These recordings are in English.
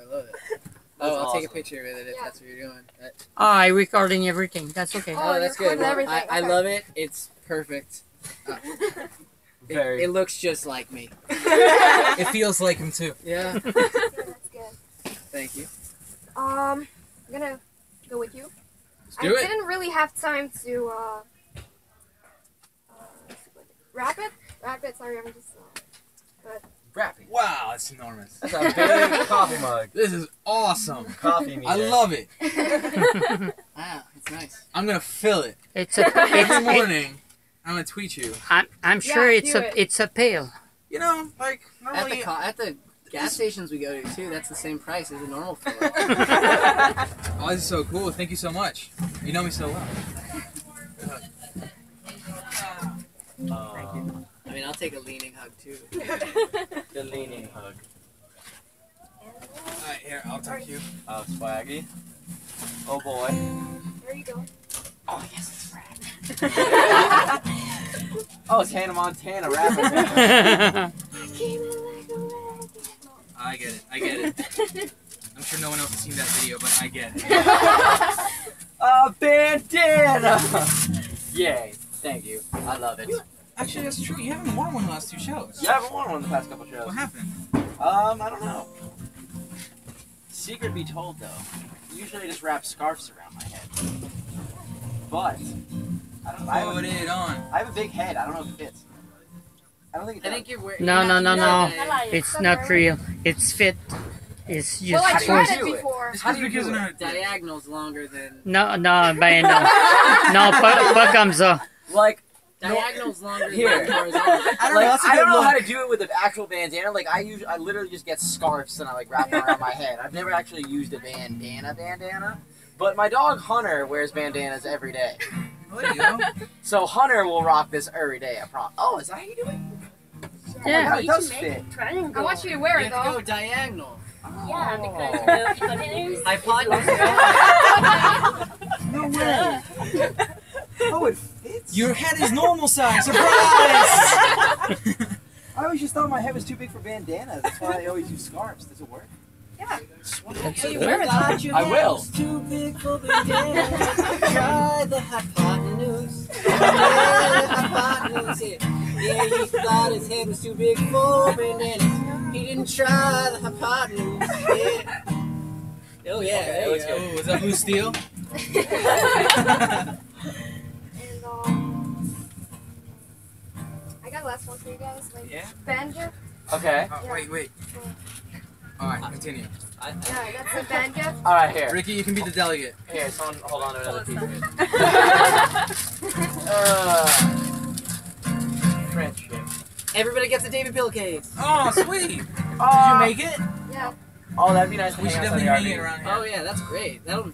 I love it. Oh, I'll take a picture of it if Yeah. that's what you're doing. That, I recording everything. That's okay. Oh, oh, that's good. Well, everything. I, I Okay. love it. It's perfect. Uh, it, Very. it looks just like me. It feels like him too. Yeah. That's good. Thank you. Um, I'm gonna go with you. Let's do I it. didn't really have time to uh, uh wrap it. Wrap it. Sorry, I'm just. Uh, Rapping. Wow, it's enormous. That's a big coffee mug. This is awesome. Coffee meter. I love it. Wow, it's nice. I'm gonna fill it It's a. every It's, morning. I'm gonna tweet you. I'm, I'm sure Yeah, it's a. it. It's a pail. You know, like At the normally. at the gas stations we go to too, that's the same price as a normal filler. Oh, this is so cool. Thank you so much. You know me so well. Uh, I mean, I'll take a leaning hug too. the leaning hug. Alright, here, I'll take you. Oh, swaggy. Oh boy. there you go. Oh yes, it's rap. oh, it's Hannah Montana rapping. I get it. I get it. I'm sure no one else has seen that video, but I get it. A bandana. Yay! Thank you. I love it. Actually, that's true. You haven't worn one the last two shows. Yeah, I haven't worn one the past couple shows. What happened? Um, I don't know. Secret be told though, usually I just wrap scarves around my head. But I don't. I have, Put a, it on. I have a big head. I don't know if it fits. I don't think it I does. think you're wearing. No, no, no, no. Di- it's not real. It's fit. It's just Well, I How do tried it before. Just How do you because do it? not- diagonals longer than No, no, ba- no. No, pag, pag comes Like, diagonals longer Here. than horizontal. I don't like know. That's a I don't know how to do it with an actual bandana. Like I use, I literally just get scarves and I like wrap them around my head. I've never actually used a bandana bandana. But my dog Hunter wears bandanas every day. Well, there you go. So Hunter will rock this every day. I promise. Oh, is that how you do it? Yeah. Oh, it does fit. I want you to wear You it have to though. go diagonal. Yeah, Oh. because the continues. Hypotenuse. No way. Oh, it fits. Your head is normal size. Surprise! I always just thought my head was too big for bandanas. That's why I always use scarves. Does it work? Yeah. That's You good. thought your I head will. was Too big for bandanas. Try the hypotenuse. Yeah, the hypotenuse. Yeah. yeah, he thought his head was too big for bananas. He didn't try the hypotenuse. Yeah. Oh yeah, there you go. Oh, is that blue steel? last one for you guys. Like Yeah. band gift. Okay. Oh, wait, wait. All right, continue. I, I, Yeah, that's a band gift. All right, here. Ricky, you can be the delegate. Here, someone hold on to another piece of it. uh, friendship. everybody gets a David pillowcase. Oh, sweet. Did Uh, you make it? Yeah. Oh, that'd be nice. to We should hang outside definitely the hang it around here. Oh yeah, that's great. That'll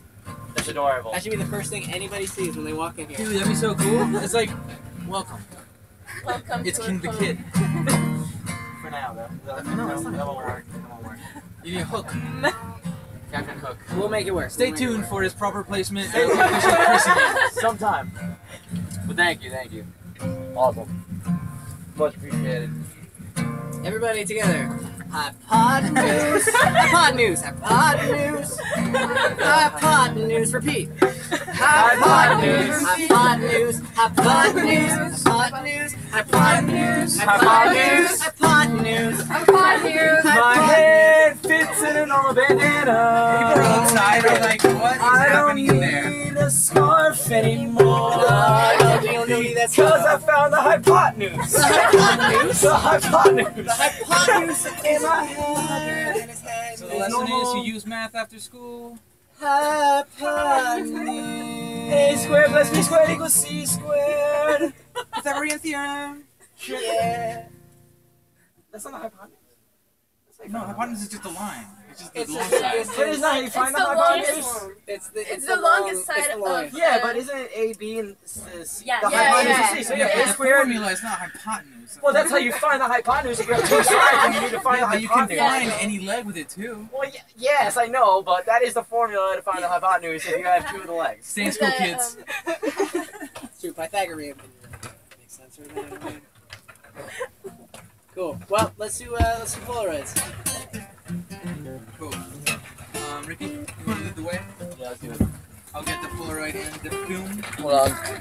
That's adorable. that should be the first thing anybody sees when they walk in here. Dude, that'd be so cool. It's like, welcome. Welcome It's to King the our Kid. For now, though. That, No, that's that, not that won't work. That won't work. You need a hook. Captain Hook. We'll make it work. Stay We'll tuned work. for his proper placement at the official christening. Sometime. But thank you, thank you. Awesome. Much appreciated. Everybody together. Hypotenuse. Hypotenuse. Hypotenuse. Hypotenuse. Repeat. Have fun news. Have fun news. Have fun news. Fun news. Have fun news. Have fun news. Have fun news. Have fun news. My head fits in an old banana. People outside are like, what is happening in there? I don't need a scarf anymore. I don't need that Because I found the hypotenuse. The hypotenuse? The hypotenuse. The hypotenuse in my head. So the lesson is you use math after school. Hypotenuse. A squared plus B squared equals C squared. Pythagorean theorem. Uh, yeah. That's not the hypotenuse. That's like No, hypotenuse is just a line. It's just the It's long just- side. it's- That is not how you find It's the the hypotenuse. longest It's the, It's the longest long- side the long- of- Yeah, but isn't it A, B, and C? C- Yeah, the yeah, hypotenuse yeah. is C. So Yeah, yeah, but A the squared. formula is not hypotenuse. Well, that's how you find the hypotenuse. If you have two sides, and you need to find yeah, the but you can hypotenuse. find any leg with it too. Well, y- yes, I know, but that is the formula to find the hypotenuse if you have two of the legs. Stay in school, kids. It's true, Pythagorean. Makes sense right there. Cool. Well, let's do uh, let's do Polaroids. Cool. Um, Ricky, you want to lead the way? Yeah, let's do it. I'll get the Polaroid and the film. Hold on.